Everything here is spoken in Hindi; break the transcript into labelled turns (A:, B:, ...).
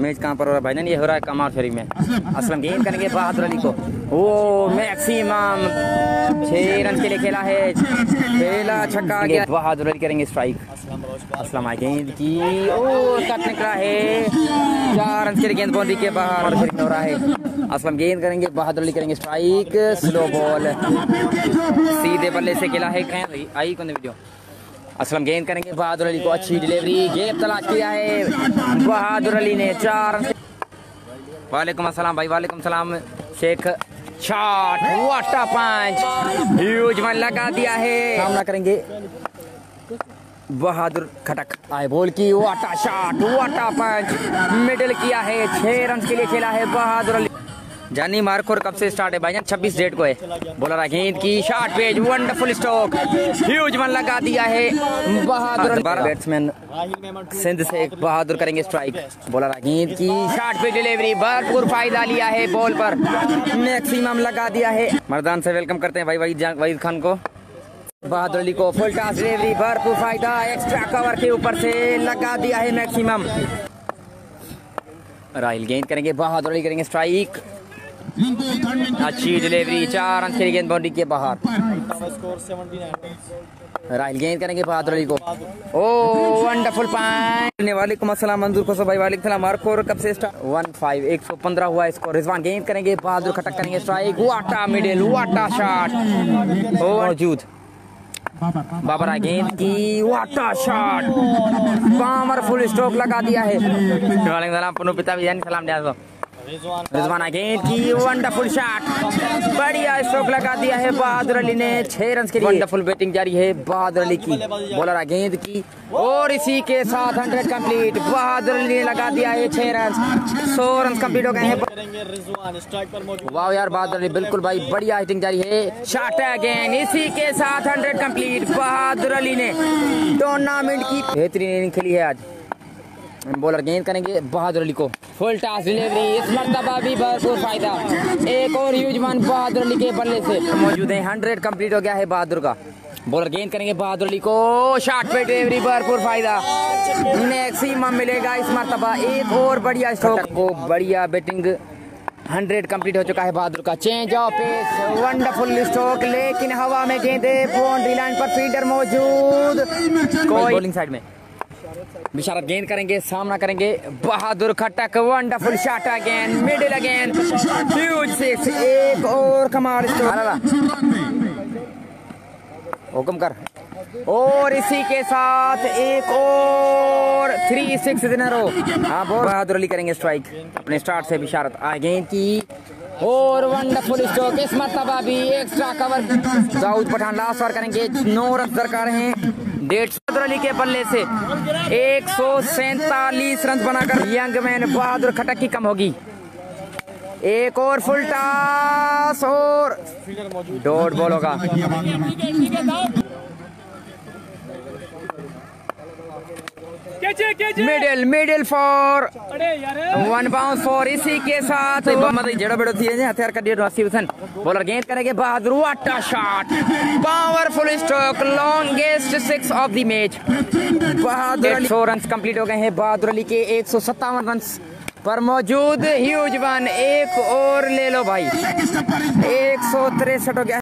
A: मैच कहाँ पर हो रहा है भाईजान ये हो रहा है कमाल शरीफ में। असलम गेंद करेंगे बहादुर अली को। वो मैक्सिमम छह रन के लिए खेला है। खेला, छक्का गया। बहादुर अली करेंगे स्ट्राइक असलम गेंद की ओ कट निकला है। चार रन के लिए गेंद बाउंड्री के बाहर हो रहा है। असलम गेंद करेंगे, बहादुर अली करेंगे स्ट्राइक स्लो बॉल सीधे बल्ले से खेला है। आई कौन वीडियो। असलम गेंद करेंगे बहादुर अली को अच्छी डिलीवरी गेप तलाश किया है बहादुर अली ने चार वालेकुम अस्सलाम भाई वालेकुम सलाम शेख शॉट वाटा पंच ह्यूज मन लगा दिया है। सामना करेंगे। बहादुर खटक आए बोल की वाटा शॉट वाटा पंच मिडिल किया है छह रन के लिए खेला है बहादुर अली। जानी मार्कोर कब से स्टार्ट है भाईजान 26 डेट को है। बोला गेंद की शॉट पेज वंडरफुल स्ट्रोक ह्यूज मन लगा दिया है। बहादुर बैट्समैन सिंध से एक बहादुर करेंगे स्ट्राइक बोला गेंद की शॉट पे डिलीवरी भरपूर फ़ायदा लिया है बॉल पर। मैक्सिमम लगा दिया है। मर्दान से वेलकम करते हैं भाई भाई वहीद खान को। बहादुर अली को फुल टॉस डिलीवरी भरपूर फ़ायदा एक्स्ट्रा कवर के ऊपर से लगा दिया है मैक्सिमम राहिल गेंद करेंगे बहादुर अली करेंगे स्ट्राइक अच्छी डिलीवरी चार रन खेली गेंद बाउंड्री के बाहर। राहिल गेंद करेंगे बहादुर अली को। ओ वंडरफुल पॉइंट वालेकुम अस्सलाम, मंजूर खोसो भाई वालेकुम सलाम। और स्कोर कब से स्टार्ट फाइव एक सौ पंद्रह हुआ स्कोर रिजवान गेंद करेंगे, बहादुर खटक करेंगे स्ट्राइक वाटा मिडिल वाटा शॉट मौजूद, बाबरा गेंद की वाटा शॉट पावरफुल स्ट्रोक लगा दिया है। वालेकुम सलाम पुनो पिता भी सलाम दिया रिजवाना गेंद की वंडरफुल शॉट बढ़िया स्ट्रोक लगा दिया है बहादुर अली ने छह रन के लिए। वंडरफुल बैटिंग जारी है बहादुर अली की। बॉलर गेंद की। और इसी के साथ हंड्रेड कंप्लीट बहादुर अली ने लगा दिया है छह रन सौ रन कंप्लीट हो गए हैं। वाह यार बहादुर अली बिल्कुल भाई बढ़िया हिटिंग जारी है। शॉट अगेन इसी के साथ हंड्रेड कंप्लीट बहादुर अली ने टूर्नामेंट की बेहतरीन इनिंग खेली है आज। बॉलर गेंद करेंगे बहादुर अली को फुल टॉस डिलीवरी इस मरतबा भी भरपूर फ़ायदा एक और यूजमान बहादुर अली के बल्ले से मौजूद है हंड्रेड कंप्लीट हो गया है बहादुर का बॉलर गेंद करेंगे बहादुर अली को शॉट पे डिलीवरी भरपूर फ़ायदा मैक्सिमम मिलेगा इस मरतबा एक और बढ़िया स्ट्रोक को बढ़िया बैटिंग हंड्रेड कंप्लीट हो चुका है बहादुर का change of pace wonderful stroke लेकिन हवा में गेंदे बाउंड्री लाइन पर फीडर मौजूद। कोई बॉलिंग साइड में। बिशारत गेंद करेंगे सामना करेंगे। Bahadur Khatak wonderful shot again middle again huge six एक और कमाल हुक्म कर। और इसी के साथ एक और थ्री सिक्स रो हाँ। बहुत बहादुर अली करेंगे स्ट्राइक अपने स्टार्ट से बिशारत आ गेंद की। और वंडरफुल स्ट्रोक इस मरतबा भी extra cover Dawood Pathan last over करेंगे, नौ रन दरकार हैं, डेढ़ सौ अली के बल्ले से। एक सौ सैतालीस रन बनाकर यंग मैन बहादुर खटक की कम होगी। एक और फुल टास और डॉट बॉल होगा। Middle middle four one bounce four इसी के साथ। जड़ो बेड़ो थी हथियार का डेढ़ अस्सी परसेंट। बॉलर गेंद करेंगे Bahadur what a shot powerful stroke longest six of the match Bahadur सौ रन कंप्लीट हो गए हैं। बहादुर अली के एक सौ सत्तावन रन पर मौजूद ह्यूज वन एक और ले लो भाई। एक सौ तिरसठ हो गया।